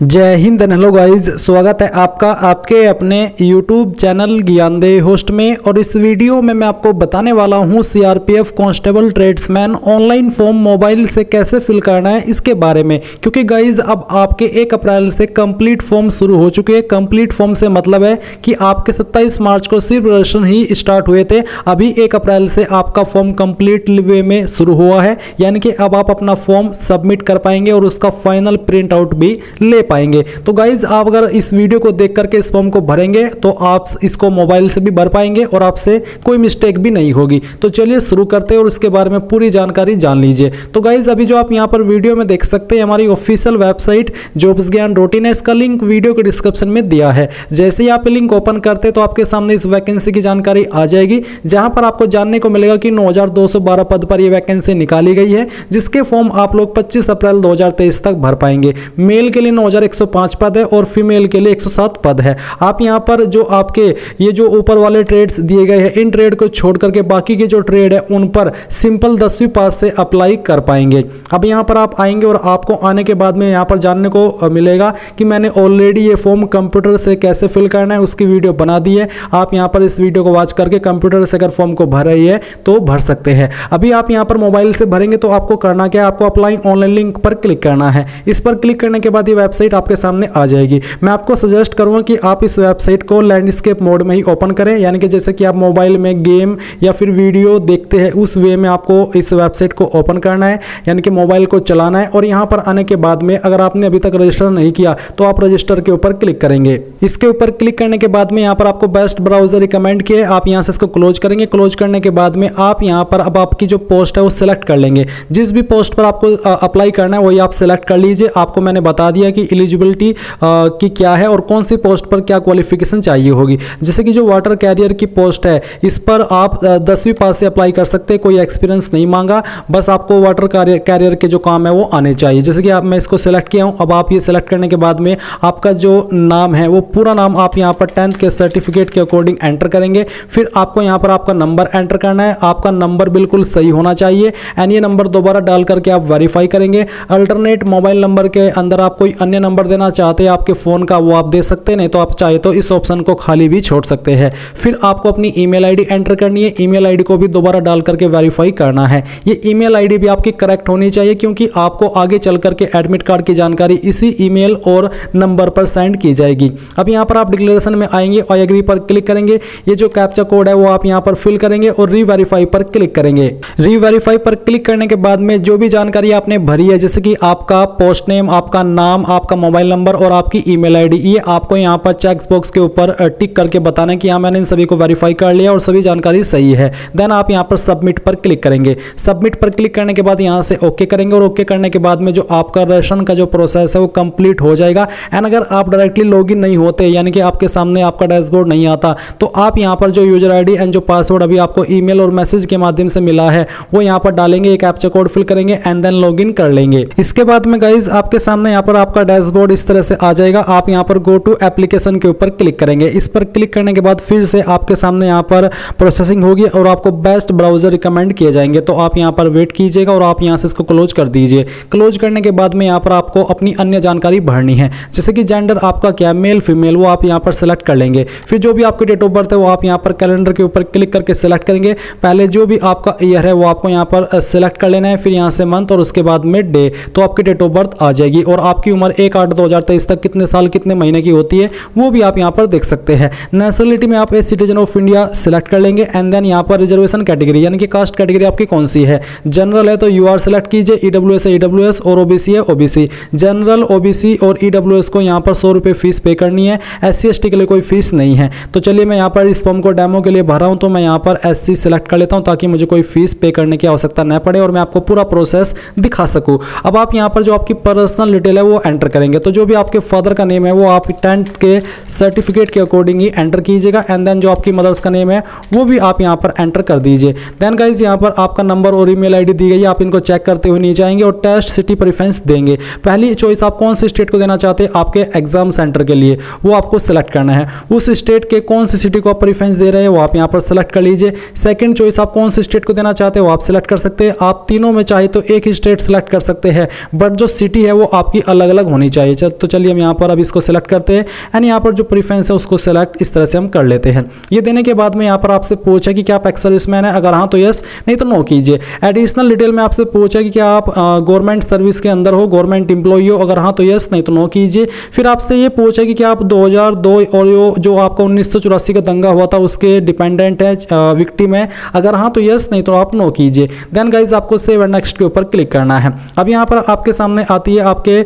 जय Hind hello guys स्वागत है आपका आपके अपने यूट्यूब चैनल ज्ञानदे होस्ट में और इस वीडियो में मैं आपको बताने वाला हूँ CRPF constable tradesman online form mobile से कैसे फिल करना है इसके बारे में। क्योंकि गाइस अब आपके 1 अप्रैल से कंप्लीट फॉर्म शुरू हो चुके हैं। कंप्लीट फॉर्म से मतलब है कि आपके 27 मार्च को सिर्फ़ रजिस्ट्रेशन ही स्टार्ट हुए थे। अभी एक अप्रैल से आपका फॉर्म कंप्लीट वे में शुरू हुआ है। यानी कि अब आप अपना फॉर्म सबमिट कर पाएँगे और उसका फाइनल प्रिंट आउट भी ले पाएँगे। तो गाइज़ आप अगर इस वीडियो को देख करके इस फॉर्म को भरेंगे तो आप इसको मोबाइल से भी भर पाएँगे और आपसे कोई मिस्टेक भी नहीं होगी। तो चलिए शुरू करते हैं और इसके बारे में पूरी जानकारी जान लीजिए। तो गाइज़ अभी जो आप यहाँ पर वीडियो में देख सकते हैं, हमारी official website jobs Gyan routine है। इसका लिंक वीडियो के डिस्क्रिप्शन में दिया है। जैसे ही आप लिंक ओपन करते तो आपके सामने इस वैकेंसी की जानकारी आ जाएगी, जहाँ पर आपको जानने को मिलेगा कि 9212 पद पर यह वैकेंसी निकाली गई है, जिसके फॉर्म आप लोग 25 अप्रैल 2023 तक भर पाएँगे। मेल के लिए 9105 पद है और फीमेल के लिए 107 पद है, आप यहाँ पर जो आपके ये जो ऊपर वाले ट्रेड्स दिए गए हैं, इन ट्रेड को छोड़ करके बाकी के जो ट्रेड है, उन पर सिंपल दसवीं पास से अप्लाई कर पाएँगे। अब यहाँ पर आप आएँगे और आपको आने के बाद में यहाँ पर जानने को मिलेगा कि मैंने ऑलरेडी ये फॉर्म कंप्यूटर से कैसे फिल करना है, उसकी वीडियो बना दी है। आप यहाँ पर इस वीडियो को वॉच करके कंप्यूटर से अगर फॉर्म को भर रही है तो भर सकते हैं। अभी आप यहाँ पर मोबाइल से भरेंगे तो आपको करना क्या है, आपको अप्लाई ऑनलाइन लिंक पर क्लिक करना है। इस पर क्लिक करने के बाद ये वेबसाइट आपके सामने आ जाएगी। मैं आपको सजेस्ट करूँगा कि आप इस वेबसाइट को लैंडस्केप मोड में ही ओपन करें, यानी कि जैसे कि आप मोबाइल में गेम या फिर वीडियो देखते हैं, उस वे में आपको इस वेबसाइट को ओपन करना है, यानी कि मोबाइल को चलाना है, और यहाँ पर आने के बाद में अगर आपने अभी तक रजिस्टर नहीं किया तो आप रजिस्टर के ऊपर क्लिक करेंगे। इसके ऊपर क्लिक करने के बाद में यहाँ पर आपको बेस्ट ब्राउज़र रिकमेंड किए, आप यहाँ से इसको क्लोज करेंगे। क्लोज करने के बाद में आप यहाँ पर अब आपकी जो पोस्ट है, वो सिलेक्ट कर लेंगे। जिस भी पोस्ट पर आपको अप्लाई करना है, वही आप सिलेक्ट कर लीजिए। आपको मैंने बता दिया कि एलिजिबिलिटी की क्या है और कौन सी पोस्ट पर क्या क्वालिफिकेशन चाहिए होगी। जैसे कि जो वाटर कैरियर की पोस्ट है, इस पर आप दसवीं पास से अप्लाई कर सकते हैं, कोई एक्सपीरियंस नहीं मांगा, बस आपको वाटर कैरियर के जो काम है वो आने चाहिए। जैसे कि आप, मैं इसको सिलेक्ट किया हूँ, अब आप ये सिलेक्ट करने के बाद में आपका जो नाम है, वो पूरा नाम आप यहाँ पर टेंथ के सर्टिफिकेट के अकॉर्डिंग एंटर करेंगे। फिर आपको यहाँ पर आपका नंबर एंटर करना है, आपका नंबर बिल्कुल सही होना चाहिए एंड ये नंबर दोबारा डाल करके आप वेरीफाई करेंगे। अल्टरनेट मोबाइल नंबर के अंदर आप कोई अन्य नंबर देना चाहते हैं, आपके फ़ोन का वो आप दे सकते हैं, नहीं तो आप चाहे तो इस ऑप्शन को खाली भी छोड़ सकते हैं। फिर आपको अपनी ईमेल आईडी एंटर करनी है, ईमेल आईडी को भी दोबारा डाल करके वेरीफाई करना है। ये ईमेल आईडी भी आपकी करेक्ट होनी चाहिए, क्योंकि आपको आगे चल करके एडमिट कार्ड की जानकारी इसी ईमेल और नंबर पर सेंड की जाएगी। अब यहाँ पर आप डिक्लेरेशन में आएँगे और एग्री पर क्लिक करेंगे। ये जो कैप्चा कोड है, वो आप यहाँ पर फिल करेंगे और रीवेरीफाई पर क्लिक करेंगे। रीवेरीफाई पर क्लिक करने के बाद में जो भी जानकारी आपने भरी है, जैसे कि आपका पोस्ट नेम, आपका नाम, आपका मोबाइल नंबर और आपकी ईमेल आईडी। ये आपको यहाँ पर चेक बॉक्स के ऊपर टिक करके बताना है कि हाँ मैंने इन सभी को वेरीफाई कर लिया और सभी जानकारी सही है। देन आप यहाँ पर सबमिट पर क्लिक करेंगे। सबमिट पर क्लिक करने के बाद यहाँ से ओके करेंगे और ओके करने के बाद में जो आपका रेशन का जो प्रोसेस है वो कंप्लीट हो जाएगा। एंड अगर आप डायरेक्टली लॉग नहीं होते, यानी कि आपके सामने आपका डैशबोर्ड नहीं आता तो आप यहाँ पर जो यूज़र आईडी एंड जो पासवर्ड अभी आपको ईमेल और मैसेज के माध्यम से मिला है, वो यहाँ पर डालेंगे, एक कैप्चा कोड फिल करेंगे, एंड देन लॉग कर लेंगे। इसके बाद में गाइज़ आपके सामने यहाँ पर आपका डैशबोर्ड इस तरह से आ जाएगा। आप यहाँ पर गो टू एप्लीकेशन के ऊपर क्लिक करेंगे। इस पर क्लिक करने के बाद फिर से आपके सामने यहाँ पर प्रोसेसिंग होगी और आपको बेस्ट ब्राउज़र रिकमेंड किए जाएँगे। तो आप यहाँ पर वेट कीजिएगा और आप यहाँ से इसको क्लोज कर दीजिए। क्लोज करने के बाद में यहाँ पर आपको अपनी अन्य जानकारी भरनी है। जैसे कि जेंडर आपका क्या है? मेल फीमेल वो आप यहाँ पर सेलेक्ट कर लेंगे। फिर जो भी आपकी डेट ऑफ़ बर्थ है, वो आप यहाँ पर कैलेंडर के ऊपर क्लिक करके सेलेक्ट करेंगे। पहले जो भी आपका ईयर है, वो आपको यहाँ पर सेलेक्ट कर लेना है। फिर यहाँ से मंथ और उसके बाद में डे तो आपकी डेट ऑफ़ बर्थ आ जाएगी और आपकी उम्र एक आठ दो तक कितने साल, कितने महीने की होती है, वो भी आप यहाँ पर देख सकते हैं। नेशनलिटी में आप a citizen of India select कर लेंगे एंड देन यहाँ पर रिजर्वेशन कैटेगरी यानी कि कास्ट कैटेगरी आपकी कौन सी है? जनरल है तो यू आर सेलेक्ट कीजिए E W S E W S और ओबीसी है ओबीसी जनरल ओबीसी और ई डब्ल्यू एस को यहाँ पर सौ रुपये फ़ीस पे करनी है एस सी एस टी के लिए कोई फ़ीस नहीं है। तो चलिए मैं यहाँ पर इस फॉर्म को डेमो के लिए भरा हूँ तो मैं यहाँ पर एस सी सेलेक्ट कर लेता हूँ, ताकि मुझे कोई फ़ीस पे करने की आवश्यकता न पड़े, और मैं आपको पूरा प्रोसेस दिखा सकूँ। अब आप यहाँ पर जो आपकी पर्सनल डिटेल है, वो एंटर करेंगे। तो जो भी आपके फादर का नेम है, वो आप टेंथ के सर्टिफिकेट के अकॉर्डिंग ही एंटर कीजिएगा एंड देन जो आपकी मदर्स का नेम है, वो भी आप यहाँ पर एंटर कर दीजिए। देन गाइज़ यहाँ पर आपका नंबर और ईमेल आईडी दी गई है, आप इनको चेक करते हुए नीचे आएँगे और टेस्ट सिटी प्रेफरेंस देंगे। पहली चॉइस आप कौन से स्टेट को देना चाहते हैं? आपके एग्ज़ाम सेंटर के लिए। वो आपको सेलेक्ट करना है। उस स्टेट के कौन सी सिटी को आप प्रिफ्रेंस दे रहे हैं, वो आप यहाँ पर सेलेक्ट कर लीजिए। सेकंड चॉइस आप कौन से स्टेट को देना चाहते हैं, वो आप सेलेक्ट कर सकते हैं। आप तीनों में चाहे तो एक ही स्टेट सेलेक्ट कर सकते हैं। बट जो सिटी है, वो आपकी अलग अलग होनी करनी चाहिए। तो चलिए हम यहाँ पर अब इसको सिलेक्ट करते हैं। एंड यहाँ पर जो प्रीफरेंस है, उसको सिलेक्ट इस तरह से हम कर लेते हैं। ये देने के बाद में यहाँ पर आपसे पूछा कि क्या आप एक्स सर्विसमैन है? अगर हाँ तो यस नहीं तो नो कीजिए। एडिशनल डिटेल में आपसे पूछा कि क्या आप गवर्नमेंट सर्विस के अंदर हो गवर्नमेंट इंप्लॉई हो? अगर हाँ तो यस नहीं तो नो कीजिए। फिर आपसे ये पूछा कि क्या आप 2002 और जो आपका उन्नीस सौ चौरासी का दंगा हुआ था, उसके डिपेंडेंट है विक्टिम है? अगर हाँ तो यस नहीं तो आप नो कीजिए। देन गाइज़ आपको सेव एंड नेक्स्ट के ऊपर क्लिक करना है। अब यहाँ पर आपके सामने आती है आपके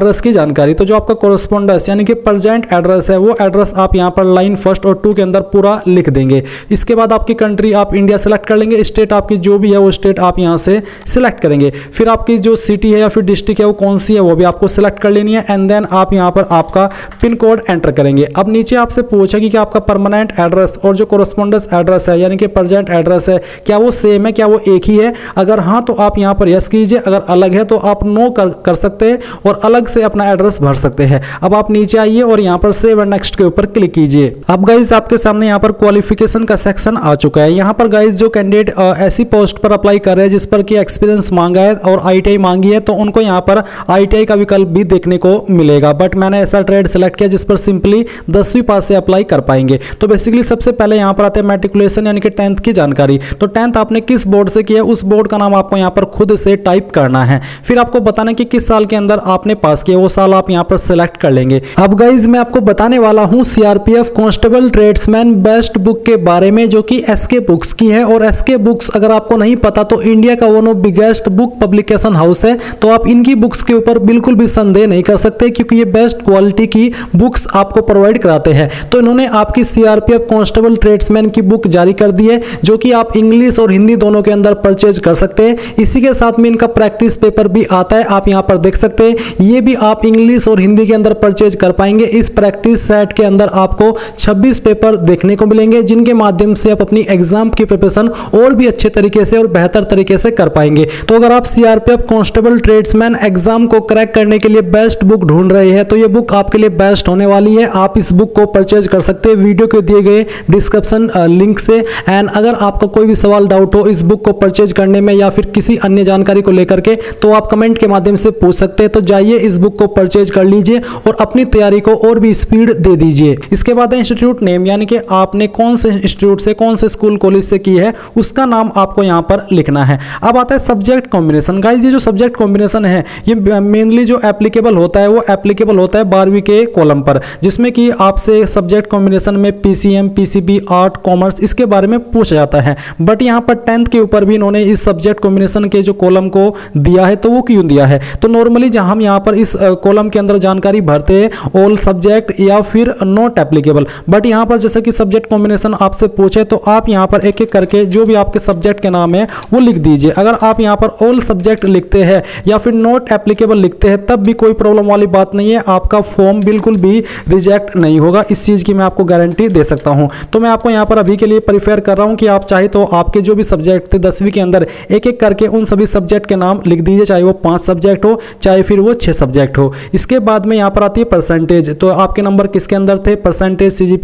एड्रेस की जानकारी। तो जो आपका कोरस्पोंडेंस यानी कि प्रजेंट एड्रेस है वो एड्रेस आप यहाँ पर लाइन फ़र्स्ट और टू के अंदर पूरा लिख देंगे। इसके बाद आपकी कंट्री आप इंडिया सेलेक्ट कर लेंगे स्टेट आपकी जो भी है वो स्टेट आप यहाँ से सिलेक्ट करेंगे। फिर आपकी जो सिटी है या फिर डिस्ट्रिक्ट है वो कौन सी है वो भी आपको सिलेक्ट कर लेनी है एंड देन आप यहाँ पर आपका पिन कोड एंटर करेंगे। अब नीचे आपसे पूछा कि आपका परमानेंट एड्रेस और जो कोरस्पोंडेंस एड्रेस है यानी कि प्रजेंट एड्रेस है क्या वो सेम है क्या वो एक ही है? अगर हाँ तो आप यहाँ पर यस कीजिए। अगर अलग है तो आप नो कर, कर सकते हैं और अलग से अपना एड्रेस भर सकते हैं। अब आप नीचे आइए और यहाँ पर सेव एंड नेक्स्ट के ऊपर क्लिक कीजिए। अब गाइज़ आपके सामने यहाँ पर क्वालिफिकेशन का सेक्शन आ चुका है। यहाँ पर गाइज़ जो कैंडिडेट ऐसी पोस्ट पर अप्लाई कर रहे हैं जिस पर की एक्सपीरियंस मांगा है और आई मांगी है तो उनको यहाँ पर आई का विकल्प भी देखने को मिलेगा। बट मैंने ऐसा ट्रेड सेलेक्ट किया जिस पर सिंपली दसवीं पास से अप्लाई कर पाएँगे। तो बेसिकली सबसे पहले यहाँ पर आते हैं मेट्रिकुलेशन यानी कि टेंथ की जानकारी। तो टेंथ आपने किस बोर्ड से किया उस बोर्ड का नाम आपको यहाँ पर खुद से टाइप करना है। फिर आपको बताना कि किस साल के अंदर आपने पास किया वो साल आप यहाँ पर सिलेक्ट कर लेंगे। अब गाइज़ मैं आपको बताने वाला हूँ CRPF constable tradesman best book के बारे में, जो कि एसके बुक्स की है। और एसके बुक्स अगर आपको नहीं पता तो इंडिया का one of biggest book publication house है। तो आप इनकी बुक्स के ऊपर बिल्कुल भी संदेह नहीं कर सकते, क्योंकि ये बेस्ट क्वालिटी की बुक्स आपको प्रोवाइड कराते हैं। तो इन्होंने आपकी सीआरपीएफ कांस्टेबल ट्रेड्समैन की बुक जारी कर दी है, जो कि आप इंग्लिश और हिंदी दोनों के अंदर परचेज कर सकते हैं। इसी के साथ में इनका प्रैक्टिस पेपर भी आता है, आप यहाँ पर देख सकते हैं। ये आप इंग्लिश और हिंदी के अंदर परचेज कर पाएँगे। इस प्रैक्टिस सेट के अंदर आपको 26 पेपर देखने को मिलेंगे, जिनके माध्यम से आप अपनी एग्ज़ाम की प्रिपरेशन और भी अच्छे तरीके से और बेहतर तरीके से कर पाएँगे। तो अगर आप सीआरपीएफ कांस्टेबल ट्रेड्समैन एग्ज़ाम को क्रैक करने के लिए बेस्ट बुक ढूंढ रहे हैं तो ये बुक आपके लिए बेस्ट होने वाली है। आप इस बुक को परचेज कर सकते हैं। वीडियो के दिए गए डिस्क्रिप्शन लिंक से। एंड अगर आपका कोई भी सवाल डाउट हो इस बुक को परचेज करने में या फिर किसी अन्य जानकारी को लेकर के तो आप कमेंट के माध्यम से पूछ सकते हैं। तो जाइए इस बुक को परचेज कर लीजिए और अपनी तैयारी को और भी स्पीड दे दीजिए। इसके बाद इंस्टीट्यूट नेम यानी कि आपने कौन से इंस्टीट्यूट से, कौन से स्कूल कॉलेज से की है, उसका नाम आपको यहाँ पर लिखना है। अब आता है सब्जेक्ट कॉम्बिनेशन गाइज़ ये जो सब्जेक्ट कॉम्बिनेशन है, ये मेनली जो एप्लीकेबल होता है, वो एप्लीकेबल होता है बारहवीं के कॉलम पर, जिसमें कि आपसे सब्जेक्ट कॉम्बिनेशन में पीसीएम पीसीबी आर्ट कॉमर्स इसके बारे में पूछा जाता है। बट यहाँ पर टेंथ के ऊपर भी इन्होंने इस सब्जेक्ट कॉम्बिनेशन के जो कॉलम को दिया है तो वो क्यों दिया है? तो नॉर्मली जहाँ हम यहाँ पर इस कॉलम के अंदर जानकारी भरते हैं ऑल सब्जेक्ट या फिर नॉट एप्लीकेबल बट यहाँ पर जैसे कि सब्जेक्ट कॉम्बिनेशन आपसे पूछे तो आप यहाँ पर एक एक करके जो भी आपके सब्जेक्ट के नाम है, वो लिख दीजिए। अगर आप यहाँ पर ऑल सब्जेक्ट लिखते हैं या फिर नॉट एप्लीकेबल लिखते हैं, तब भी कोई प्रॉब्लम वाली बात नहीं है। आपका फॉर्म बिल्कुल भी रिजेक्ट नहीं होगा। इस चीज़ की मैं आपको गारंटी दे सकता हूँ। तो मैं आपको यहाँ पर अभी के लिए प्रिफेयर कर रहा हूँ कि आप चाहे तो आपके जो भी सब्जेक्ट थे दसवीं के अंदर एक एक करके उन सभी सब्जेक्ट के नाम लिख दीजिए। चाहे वो पाँच सब्जेक्ट हो, चाहे फिर वो छः सब्जेक्ट हो। इसके बाद में यहाँ पर आती है परसेंटेज तो आपके नंबर किसके अंदर थे? परसेंटेज सी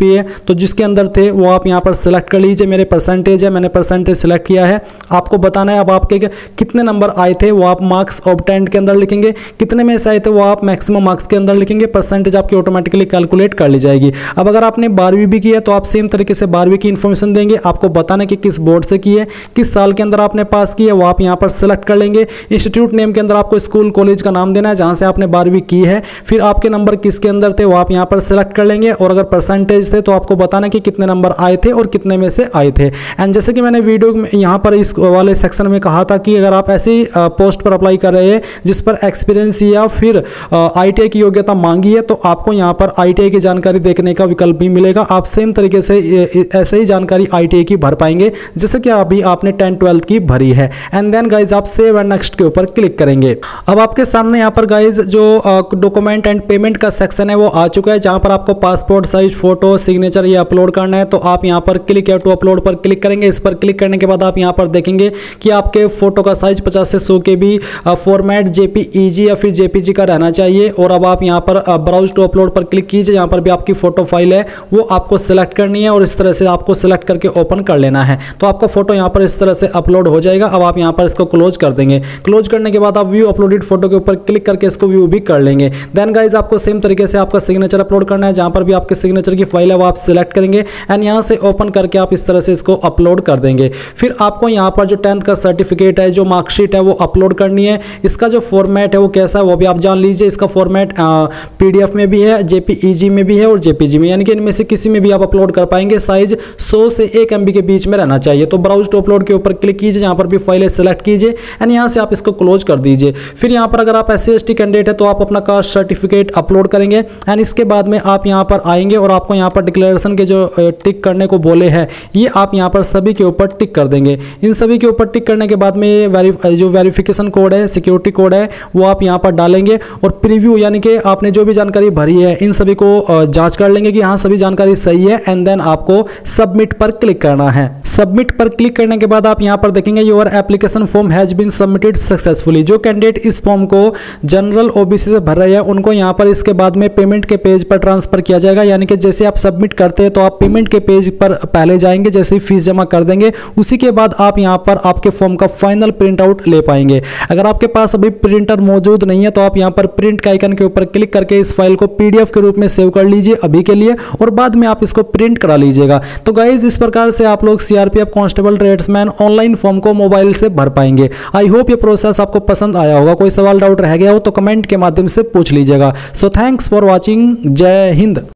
तो जिसके अंदर थे, वो आप यहाँ पर सिलेक्ट कर लीजिए। मेरे परसेंटेज है, मैंने परसेंटेज सिलेक्ट किया है। आपको बताना है अब आपके कितने नंबर आए थे, वो आप मार्क्स ऑबटेंड के अंदर लिखेंगे। कितने में से आए थे, वो आप मैक्सिमम मार्क्स के अंदर लिखेंगे। परसेंटेज आपकी ऑटोमेटिकली कैलकुलेट कर ली जाएगी। अब अगर आपने बारहवीं भी किया तो आप सेम तरीके से बारहवीं की इन्फॉर्मेशन देंगे। आपको बताना कि किस बोर्ड से की है, किस साल के अंदर आपने पास किया वो आप यहाँ पर सिलेक्ट कर लेंगे। इंस्टीट्यूट नेम के अंदर आपको स्कूल कॉलेज का नाम देना है, जहाँ से आपने बारहवीं की है, फिर आपके नंबर किसके अंदर थे वो आप यहाँ पर सिलेक्ट कर लेंगे और अगर परसेंटेज थे तो आपको बताना कि कितने नंबर आए थे और कितने में से आए थे। एंड जैसे कि मैंने वीडियो में यहाँ पर इस वाले सेक्शन में कहा था कि अगर आप ऐसी पोस्ट पर अप्लाई कर रहे हैं जिस पर एक्सपीरियंस या फिर आईटीआई की योग्यता मांगी है तो आपको यहाँ पर आईटीआई की जानकारी देखने का विकल्प भी मिलेगा। आप सेम तरीके से ऐसे ही जानकारी आईटीआई की भर पाएँगे, जैसे कि अभी आपने टेंथ ट्वेल्थ की भरी है। एंड देन गाइज़ आप सेव एंड नेक्स्ट के ऊपर क्लिक करेंगे। अब आपके सामने यहाँ पर गाइज़ जो डॉक्यूमेंट एंड पेमेंट का सेक्शन है, वो आ चुका है, जहाँ पर आपको पासपोर्ट साइज़ फ़ोटो सिग्नेचर ये अपलोड करना है। तो आप यहाँ पर क्लिक या टू अपलोड पर क्लिक करेंगे। इस पर क्लिक करने के बाद आप यहाँ पर देखेंगे कि आपके फ़ोटो का साइज़ पचास से सौ के बी फॉर्मेट जेपीईजी या फिर जेपीजी का रहना चाहिए। और अब आप यहाँ पर ब्राउज टू अपलोड पर क्लिक कीजिए। यहाँ पर भी आपकी फ़ोटो फ़ाइल है, वो आपको सिलेक्ट करनी है और इस तरह से आपको सिलेक्ट करके ओपन कर लेना है। तो आपका फ़ोटो यहाँ पर इस तरह से अपलोड हो जाएगा। अब आप यहाँ पर इसको क्लोज कर देंगे। क्लोज करने के बाद आप व्यू अपलोडेड फ़ोटो के ऊपर क्लिक करके इसको प्रीव्यू भी कर लेंगे। देन गाइज़ आपको सेम तरीके से आपका सिग्नेचर अपलोड करना है, जहाँ पर भी आपके सिग्नेचर की फ़ाइल है, वो आप सिलेक्ट करेंगे। एंड यहाँ से ओपन करके आप इस तरह से इसको अपलोड कर देंगे। फिर आपको यहाँ पर जो टेंथ का सर्टिफिकेट है, जो मार्कशीट है, वो अपलोड करनी है। इसका जो फॉर्मेट है, वो कैसा है, वो भी आप जान लीजिए। इसका फॉर्मेट पीडीएफ में भी है जेपीईजी में भी है और जेपीजी में। यानी कि इनमें से किसी में भी आप अपलोड कर पाएँगे। साइज़ 100 से एक एम के बीच में रहना चाहिए। तो ब्राउज टू अपलोड के ऊपर क्लिक कीजिए, जहाँ पर भी फाइलें सेलेक्ट कीजिए। एंड यहाँ से आप इसको क्लोज कर दीजिए। फिर यहाँ पर अगर आप एस सी कैंडिडेट है तो आप अपना कास्ट सर्टिफिकेट अपलोड करेंगे एंड इसके बाद में आप यहाँ पर आएँगे और आपको यहाँ पर डिक्लेरेशन के जो टिक करने को बोले हैं, ये आप यहाँ पर सभी के ऊपर टिक कर देंगे। इन सभी के ऊपर टिक करने के बाद में ये जो वेरिफिकेशन कोड है सिक्योरिटी कोड है, वो आप यहाँ पर डालेंगे और प्रीव्यू यानी कि आपने जो भी जानकारी भरी है, इन सभी को जाँच कर लेंगे कि हाँ सभी जानकारी सही है एंड देन आपको सबमिट पर क्लिक करना है। सबमिट पर क्लिक करने के बाद आप यहाँ पर देखेंगे your application form has been submitted successfully जो कैंडिडेट इस फॉर्म को जनरल ओबीसी से भर रहे हैं, उनको यहाँ पर इसके बाद में पेमेंट के पेज पर ट्रांसफ़र किया जाएगा। यानी कि जैसे आप सबमिट करते हैं तो आप पेमेंट के पेज पर पहले जाएँगे, जैसे ही फ़ीस जमा कर देंगे, उसी के बाद आप यहाँ पर आपके फॉर्म का फाइनल प्रिंट आउट ले पाएँगे। अगर आपके पास अभी प्रिंटर मौजूद नहीं है तो आप यहाँ पर प्रिंट के आइकन के ऊपर क्लिक करके इस फ़ाइल को पीडीएफ के रूप में सेव कर लीजिए अभी के लिए, और बाद में आप इसको प्रिंट करा लीजिएगा। तो गाइज़ इस प्रकार से आप लोग CRPF constable tradesman online form को मोबाइल से भर पाएँगे। आई होप ये प्रोसेस आपको पसंद आया होगा। कोई सवाल डाउट रह गया हो तो कमेंट के माध्यम से पूछ लीजिएगा। सो थैंक्स फॉर वॉचिंग जय हिंद।